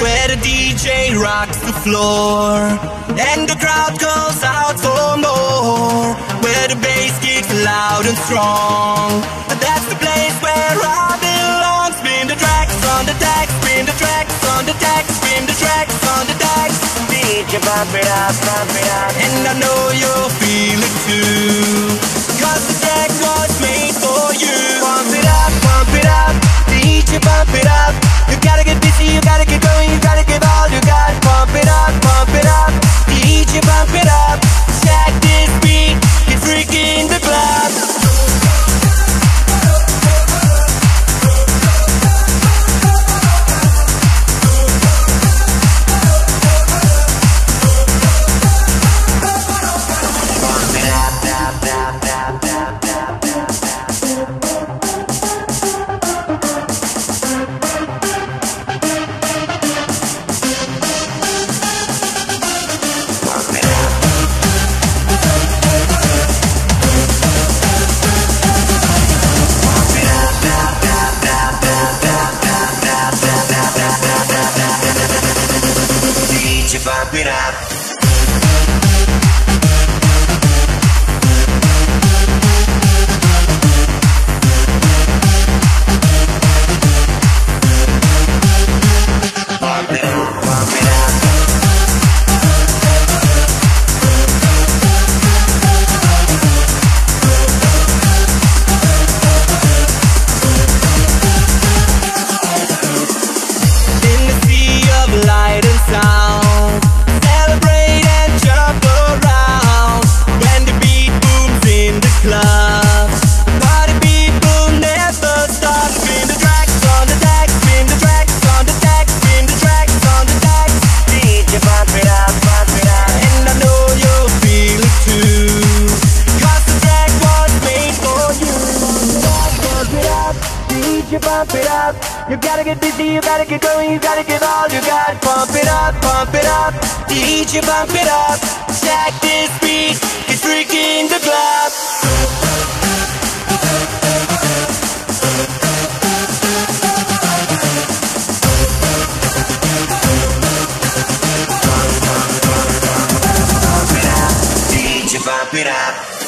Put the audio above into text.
where the DJ rocks the floor and the crowd goes out for more. Where the bass kicks loud and strong. That's the place where I belong. Spin the tracks on the deck, spin the tracks on the deck, spin the tracks on the deck. DJ bump it up, bump it up. And I know you'll feel it too. Cause We're been up. DJ bump it up. You gotta get busy, you gotta get going, you gotta give all you got. Pump it up, pump it up. DJ bump it up. Check this beat, get freaky in the club. Bump it up. DJ bump it up.